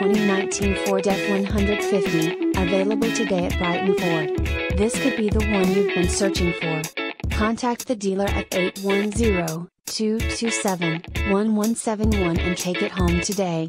2019 Ford F-150, available today at Brighton Ford. This could be the one you've been searching for. Contact the dealer at 810-227-1171 and take it home today.